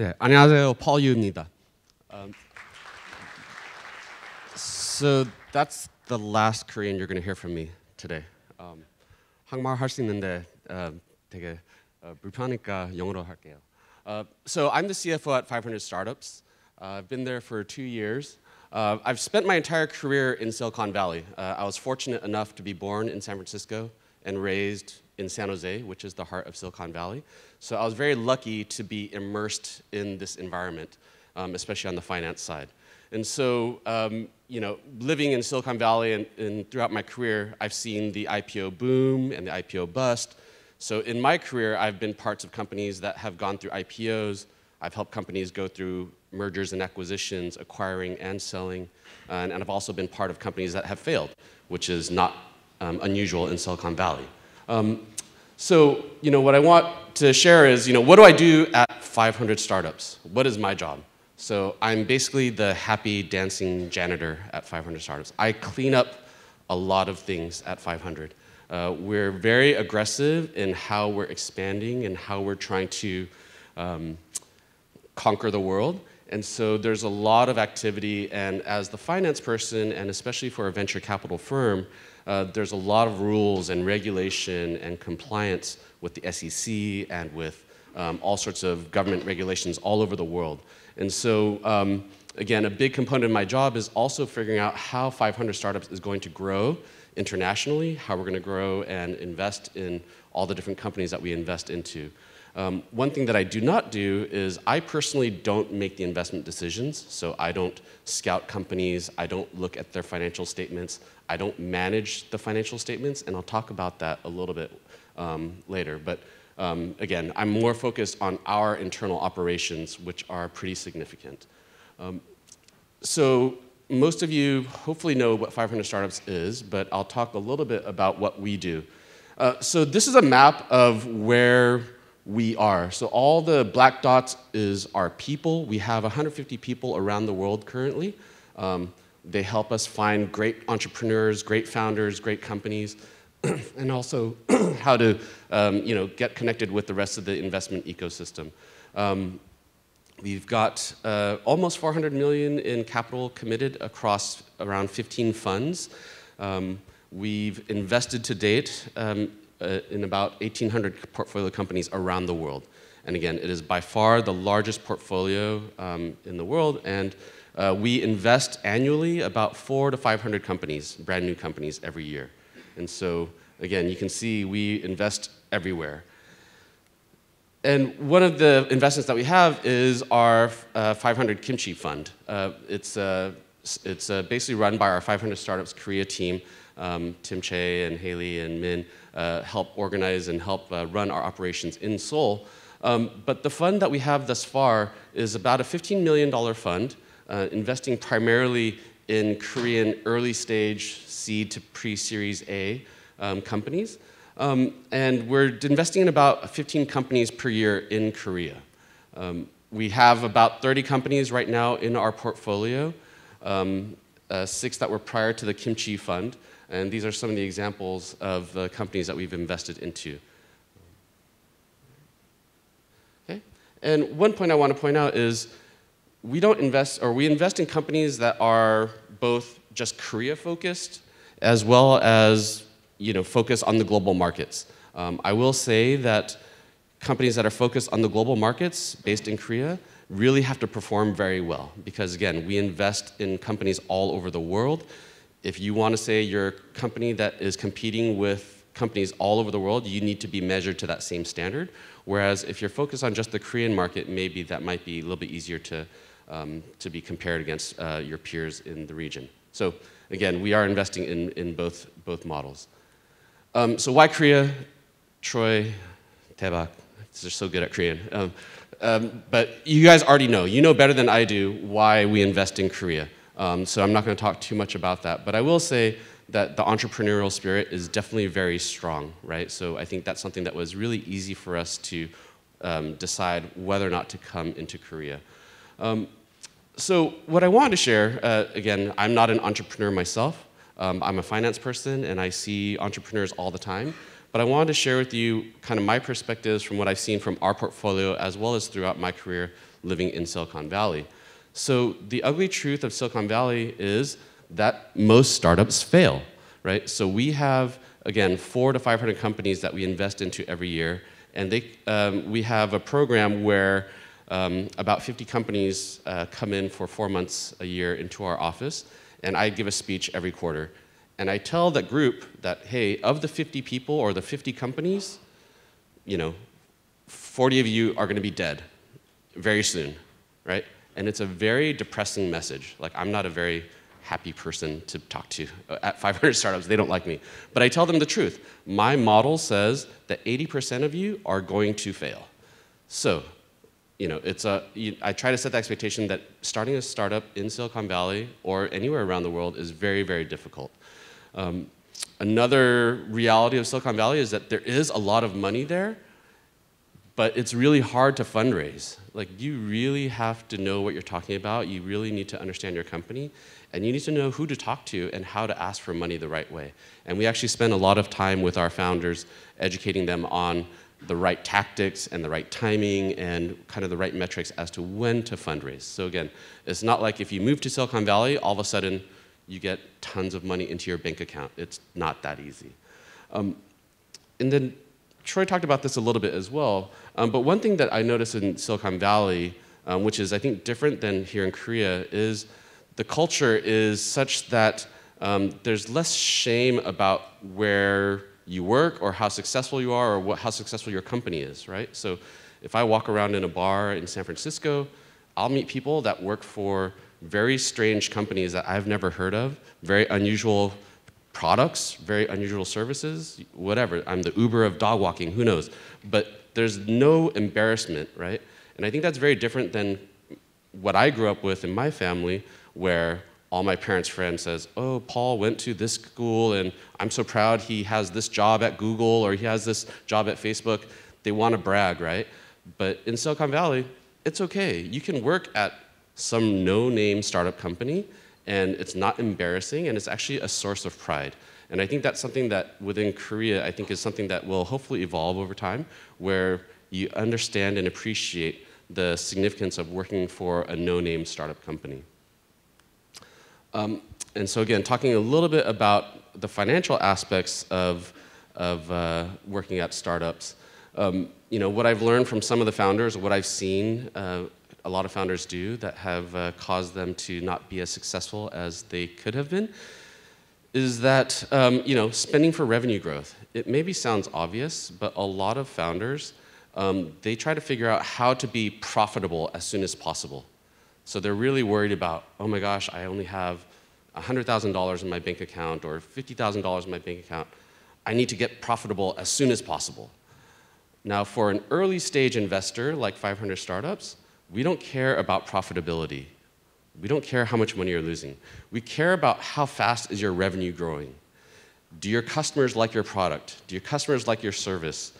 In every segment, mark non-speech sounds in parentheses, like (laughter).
네, 안녕하세요. Paul Yu입니다. Um, so that's the last Korean you're going to hear from me today. Um, 한국말 할수 있는데 uh, 되게 uh, 불편하니까 영어로 할게요. Uh, so I'm the CFO at 500 Startups. Uh, I've been there for two years. Uh, I've spent my entire career in Silicon Valley. Uh, I was fortunate enough to be born in San Francisco and raised in San Jose, which is the heart of Silicon Valley. So I was very lucky to be immersed in this environment, um, especially on the finance side. And so, um, you know, living in Silicon Valley and, and, throughout my career, I've seen the IPO boom and the IPO bust. So in my career, I've been parts of companies that have gone through IPOs. I've helped companies go through mergers and acquisitions, acquiring and selling. And, and I've also been part of companies that have failed, which is not um, unusual in Silicon Valley. Um, so, you know, what I want to share is, you know, what do I do at 500 startups? What is my job? So I'm basically the happy dancing janitor at 500 startups. I clean up a lot of things at 500. Uh, we're very aggressive in how we're expanding and how we're trying to um, conquer the world. And so there's a lot of activity, and as the finance person, and especially for a venture capital firm, uh, there's a lot of rules and regulation and compliance with the SEC and with um, all sorts of government regulations all over the world. And so, um, again, a big component of my job is also figuring out how 500 Startups is going to grow internationally, how we're going to grow and invest in all the different companies that we invest into. Um, one thing that I do not do is I personally don't make the investment decisions. So I don't scout companies, I don't look at their financial statements, I don't manage the financial statements, and I'll talk about that a little bit um, later. But um, again, I'm more focused on our internal operations, which are pretty significant. Um, so most of you hopefully know what 500 Startups is, but I'll talk a little bit about what we do. Uh, so this is a map of where we are. So all the black dots is our people. We have 150 people around the world currently. Um, they help us find great entrepreneurs, great founders, great companies, (clears throat) and also (clears throat) how to um, you know, get connected with the rest of the investment ecosystem. Um, we've got uh, almost 400 million in capital committed across around 15 funds. Um, we've invested to date um, uh, in about 1,800 portfolio companies around the world. And again, it is by far the largest portfolio um, in the world, and uh, we invest annually about four to 500 companies, brand new companies, every year. And so, again, you can see we invest everywhere. And one of the investments that we have is our uh, 500 Kimchi Fund. Uh, it's uh, it's uh, basically run by our 500 Startups Korea team. Um, Tim Chae and Haley and Min uh, help organize and help uh, run our operations in Seoul. Um, but the fund that we have thus far is about a $15 million fund, uh, investing primarily in Korean early stage seed to pre Series A um, companies. Um, and we're investing in about 15 companies per year in Korea. Um, we have about 30 companies right now in our portfolio, um, uh, six that were prior to the Kimchi Fund. And these are some of the examples of the companies that we've invested into. Okay? And one point I want to point out is we don't invest, or we invest in companies that are both just Korea focused as well as you know, focus on the global markets. Um, I will say that companies that are focused on the global markets based in Korea really have to perform very well because again, we invest in companies all over the world if you want to say you're a company that is competing with companies all over the world, you need to be measured to that same standard. Whereas if you're focused on just the Korean market, maybe that might be a little bit easier to, um, to be compared against uh, your peers in the region. So again, we are investing in, in both, both models. Um, so why Korea? Troy, Tebak, they're so good at Korean. Um, um, but you guys already know, you know better than I do why we invest in Korea. Um, so I'm not going to talk too much about that. But I will say that the entrepreneurial spirit is definitely very strong, right? So I think that's something that was really easy for us to um, decide whether or not to come into Korea. Um, so what I wanted to share, uh, again, I'm not an entrepreneur myself. Um, I'm a finance person and I see entrepreneurs all the time. but I wanted to share with you kind of my perspectives from what I've seen from our portfolio as well as throughout my career living in Silicon Valley. So the ugly truth of Silicon Valley is that most startups fail, right? So we have, again, four to 500 companies that we invest into every year, and they, um, we have a program where um, about 50 companies uh, come in for four months a year into our office, and I give a speech every quarter. And I tell that group that, hey, of the 50 people or the 50 companies, you know, 40 of you are going to be dead very soon, right? And it's a very depressing message. Like, I'm not a very happy person to talk to. At (laughs) 500 startups, they don't like me. But I tell them the truth. My model says that 80% of you are going to fail. So, you know, it's a, you, I try to set the expectation that starting a startup in Silicon Valley or anywhere around the world is very, very difficult. Um, another reality of Silicon Valley is that there is a lot of money there, but it's really hard to fundraise. Like, you really have to know what you're talking about. You really need to understand your company, and you need to know who to talk to and how to ask for money the right way. And we actually spend a lot of time with our founders educating them on the right tactics and the right timing and kind of the right metrics as to when to fundraise. So again, it's not like if you move to Silicon Valley, all of a sudden you get tons of money into your bank account. It's not that easy. Um, and then Troy talked about this a little bit as well, um, but one thing that I noticed in Silicon Valley, um, which is I think different than here in Korea, is the culture is such that um, there's less shame about where you work or how successful you are or what, how successful your company is, right? So if I walk around in a bar in San Francisco, I'll meet people that work for very strange companies that I've never heard of, very unusual products, very unusual services, whatever. I'm the Uber of dog walking, who knows? But there's no embarrassment, right? And I think that's very different than what I grew up with in my family, where all my parents' friends says, "Oh, Paul went to this school, and I'm so proud he has this job at Google or he has this job at Facebook." They want to brag, right? But in Silicon Valley, it's okay. You can work at some no-name startup company and it's not embarrassing, and it's actually a source of pride. And I think that's something that within Korea, I think is something that will hopefully evolve over time, where you understand and appreciate the significance of working for a no-name startup company. Um, and so again, talking a little bit about the financial aspects of, of uh, working at startups, um, you know, what I've learned from some of the founders, what I've seen uh, a lot of founders do that have uh, caused them to not be as successful as they could have been is that um, you know spending for revenue growth. It maybe sounds obvious but a lot of founders um, they try to figure out how to be profitable as soon as possible. So they're really worried about oh my gosh i only have $100000 in my bank account or $50000 in my bank account. I need to get profitable as soon as possible. Now for an early stage investor like 500 startups we don't care about profitability. We don't care how much money you're losing. We care about how fast is your revenue growing. Do your customers like your product? Do your customers like your service?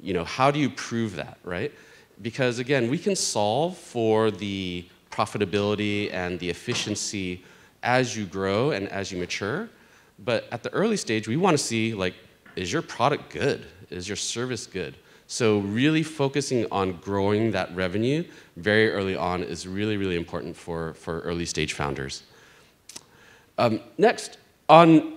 You know, how do you prove that, right? Because again, we can solve for the profitability and the efficiency as you grow and as you mature. But at the early stage, we want to see like, is your product good? Is your service good? So really focusing on growing that revenue very early on is really, really important for, for early stage founders. Um, next, on,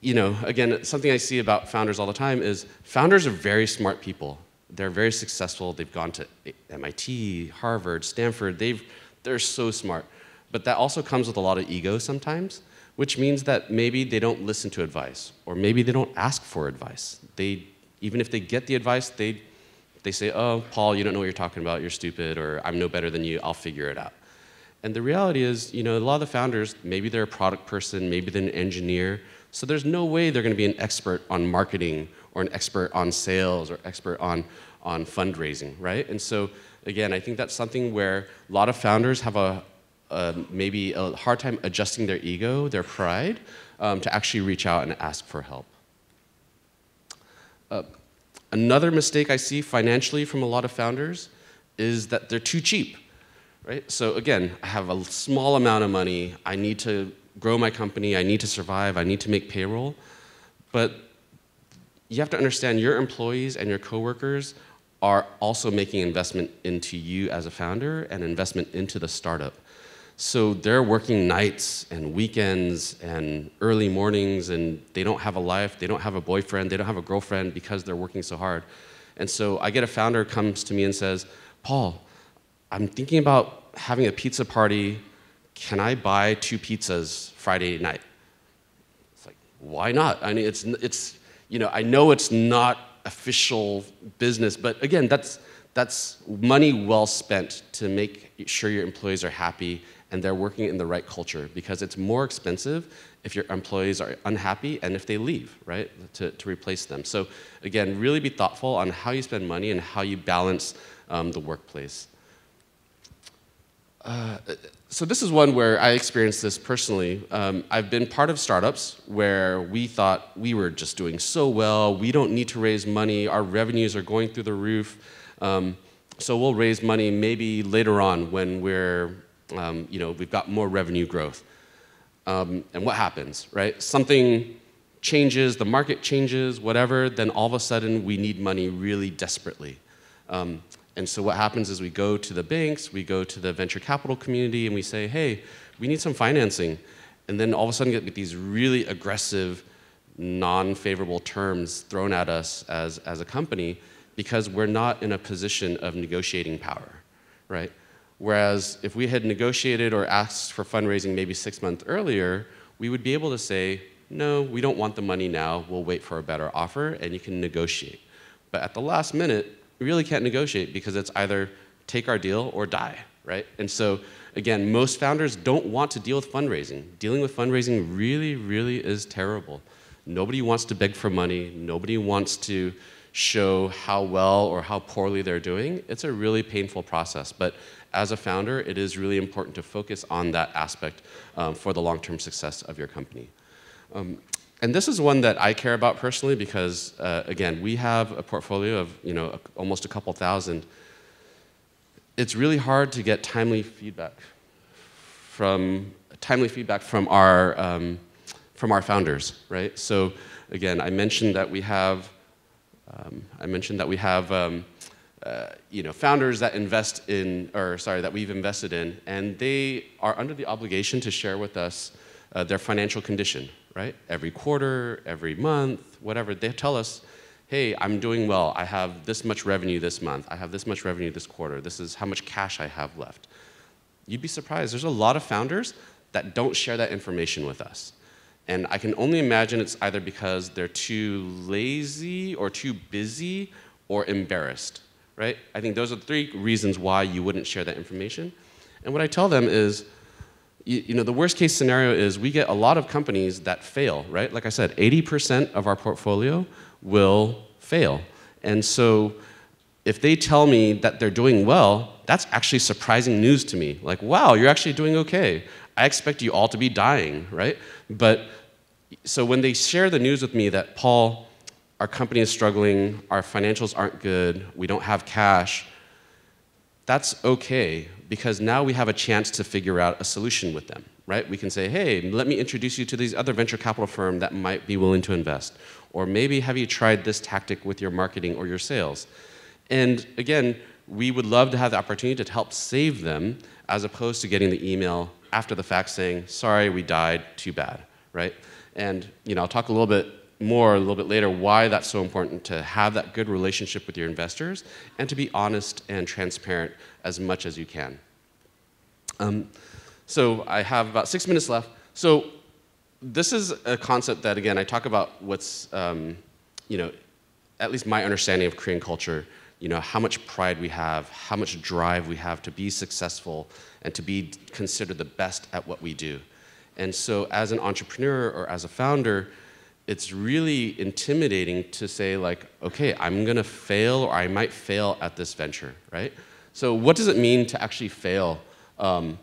you know, again, something I see about founders all the time is founders are very smart people. They're very successful. They've gone to MIT, Harvard, Stanford. They've, they're so smart. But that also comes with a lot of ego sometimes, which means that maybe they don't listen to advice, or maybe they don't ask for advice. They even if they get the advice, they, they say, oh, Paul, you don't know what you're talking about, you're stupid, or I'm no better than you, I'll figure it out. And the reality is, you know, a lot of the founders, maybe they're a product person, maybe they're an engineer, so there's no way they're going to be an expert on marketing or an expert on sales or expert on, on fundraising, right? And so, again, I think that's something where a lot of founders have a, a maybe a hard time adjusting their ego, their pride, um, to actually reach out and ask for help. Uh, another mistake I see financially from a lot of founders is that they're too cheap, right? So again, I have a small amount of money. I need to grow my company. I need to survive. I need to make payroll. But you have to understand your employees and your coworkers are also making investment into you as a founder and investment into the startup. So they're working nights and weekends and early mornings, and they don't have a life, they don't have a boyfriend, they don't have a girlfriend because they're working so hard. And so I get a founder comes to me and says, Paul, I'm thinking about having a pizza party. Can I buy two pizzas Friday night? It's like, why not? I mean, it's, it's you know, I know it's not official business, but again, that's, that's money well spent to make sure your employees are happy and they're working in the right culture because it's more expensive if your employees are unhappy and if they leave, right, to, to replace them. So again, really be thoughtful on how you spend money and how you balance um, the workplace. Uh, so this is one where I experienced this personally. Um, I've been part of startups where we thought we were just doing so well, we don't need to raise money, our revenues are going through the roof, um, so we'll raise money maybe later on when we're um, you know, we've got more revenue growth. Um, and what happens, right? Something changes, the market changes, whatever, then all of a sudden we need money really desperately. Um, and so what happens is we go to the banks, we go to the venture capital community, and we say, hey, we need some financing. And then all of a sudden get these really aggressive, non-favorable terms thrown at us as, as a company because we're not in a position of negotiating power, right? Whereas if we had negotiated or asked for fundraising maybe six months earlier, we would be able to say, no, we don't want the money now, we'll wait for a better offer, and you can negotiate. But at the last minute, we really can't negotiate because it's either take our deal or die, right? And so, again, most founders don't want to deal with fundraising. Dealing with fundraising really, really is terrible. Nobody wants to beg for money, nobody wants to show how well or how poorly they're doing. It's a really painful process. But as a founder, it is really important to focus on that aspect um, for the long-term success of your company. Um, and this is one that I care about personally because, uh, again, we have a portfolio of you know almost a couple thousand. It's really hard to get timely feedback from timely feedback from our um, from our founders, right? So, again, I mentioned that we have um, I mentioned that we have um, uh, you know, founders that invest in, or sorry, that we've invested in, and they are under the obligation to share with us uh, their financial condition, right? Every quarter, every month, whatever. They tell us, hey, I'm doing well. I have this much revenue this month. I have this much revenue this quarter. This is how much cash I have left. You'd be surprised. There's a lot of founders that don't share that information with us. And I can only imagine it's either because they're too lazy or too busy or embarrassed, right? I think those are three reasons why you wouldn't share that information. And what I tell them is, you, you know, the worst case scenario is we get a lot of companies that fail, right? Like I said, 80% of our portfolio will fail. And so if they tell me that they're doing well, that's actually surprising news to me. Like, wow, you're actually doing okay. I expect you all to be dying, right? But so when they share the news with me that, Paul, our company is struggling, our financials aren't good, we don't have cash, that's okay because now we have a chance to figure out a solution with them, right? We can say, hey, let me introduce you to these other venture capital firm that might be willing to invest. Or maybe have you tried this tactic with your marketing or your sales? And again, we would love to have the opportunity to help save them as opposed to getting the email after the fact saying, sorry, we died, too bad, right? And you know, I'll talk a little bit more a little bit later why that's so important to have that good relationship with your investors and to be honest and transparent as much as you can. Um, so I have about six minutes left. So this is a concept that, again, I talk about what's, um, you know, at least my understanding of Korean culture you know, how much pride we have, how much drive we have to be successful and to be considered the best at what we do. And so as an entrepreneur or as a founder, it's really intimidating to say like, okay, I'm gonna fail or I might fail at this venture, right? So what does it mean to actually fail, um,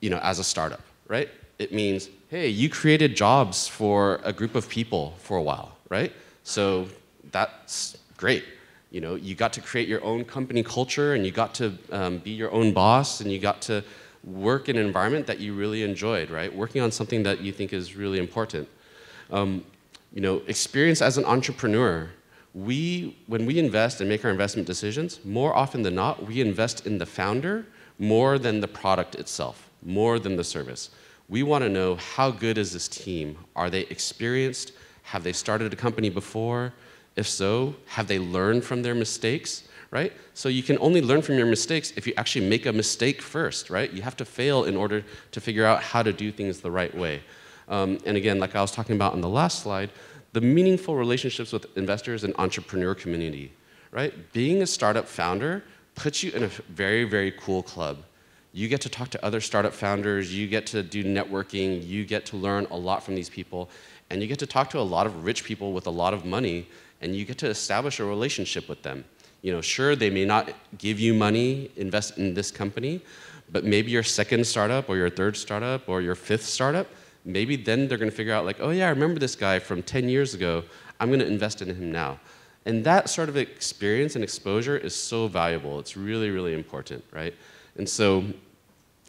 you know, as a startup, right? It means, hey, you created jobs for a group of people for a while, right? So that's great you know, you got to create your own company culture and you got to um, be your own boss and you got to work in an environment that you really enjoyed, right? Working on something that you think is really important. Um, you know, experience as an entrepreneur. We, when we invest and make our investment decisions, more often than not, we invest in the founder more than the product itself, more than the service. We want to know how good is this team? Are they experienced? Have they started a company before? If so, have they learned from their mistakes? Right? So you can only learn from your mistakes if you actually make a mistake first, right? You have to fail in order to figure out how to do things the right way. Um, and again, like I was talking about on the last slide, the meaningful relationships with investors and entrepreneur community, right? Being a startup founder puts you in a very, very cool club. You get to talk to other startup founders, you get to do networking, you get to learn a lot from these people, and you get to talk to a lot of rich people with a lot of money, and you get to establish a relationship with them. You know, sure, they may not give you money, invest in this company, but maybe your second startup or your third startup or your fifth startup, maybe then they're going to figure out like, oh yeah, I remember this guy from 10 years ago. I'm going to invest in him now. And that sort of experience and exposure is so valuable. It's really, really important, right? And so,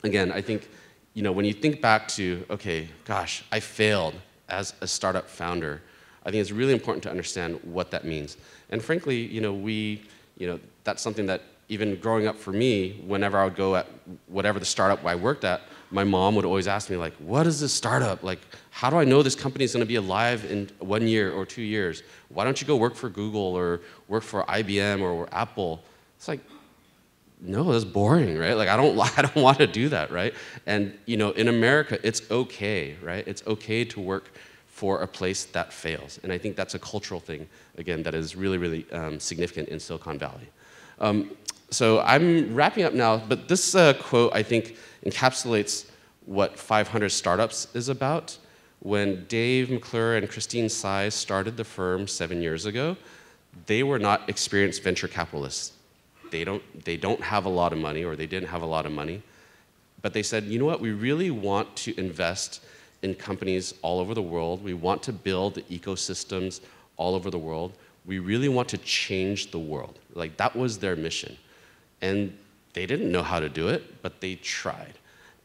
again, I think, you know, when you think back to, okay, gosh, I failed as a startup founder, I think it's really important to understand what that means. And frankly, you know, we, you know, that's something that even growing up for me, whenever I would go at whatever the startup I worked at, my mom would always ask me like, "What is this startup? Like, how do I know this company is going to be alive in one year or two years? Why don't you go work for Google or work for IBM or Apple?" It's like, no, that's boring, right? Like, I don't, (laughs) I don't want to do that, right? And you know, in America, it's okay, right? It's okay to work for a place that fails, and I think that's a cultural thing again that is really, really um, significant in Silicon Valley. Um, so I'm wrapping up now, but this uh, quote I think encapsulates what 500 Startups is about. When Dave McClure and Christine Tsai started the firm seven years ago, they were not experienced venture capitalists. They don't, they don't have a lot of money, or they didn't have a lot of money. But they said, you know what, we really want to invest in companies all over the world. We want to build ecosystems all over the world. We really want to change the world. Like, that was their mission. And they didn't know how to do it, but they tried.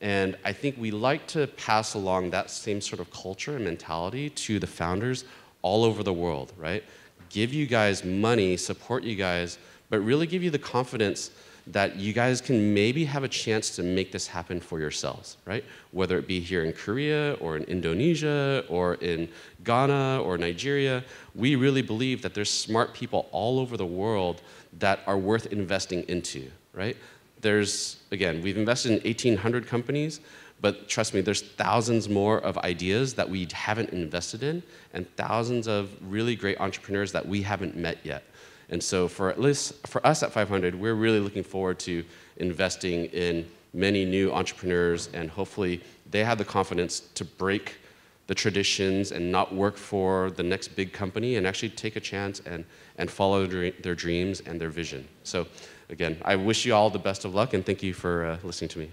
And I think we like to pass along that same sort of culture and mentality to the founders all over the world, right? Give you guys money, support you guys, but really give you the confidence that you guys can maybe have a chance to make this happen for yourselves, right? Whether it be here in Korea or in Indonesia or in Ghana or Nigeria, we really believe that there's smart people all over the world that are worth investing into, right? There's, again, we've invested in 1,800 companies, but trust me, there's thousands more of ideas that we haven't invested in and thousands of really great entrepreneurs that we haven't met yet. And so for at least for us at 500, we're really looking forward to investing in many new entrepreneurs and hopefully they have the confidence to break the traditions and not work for the next big company and actually take a chance and, and follow their dreams and their vision. So again, I wish you all the best of luck and thank you for uh, listening to me.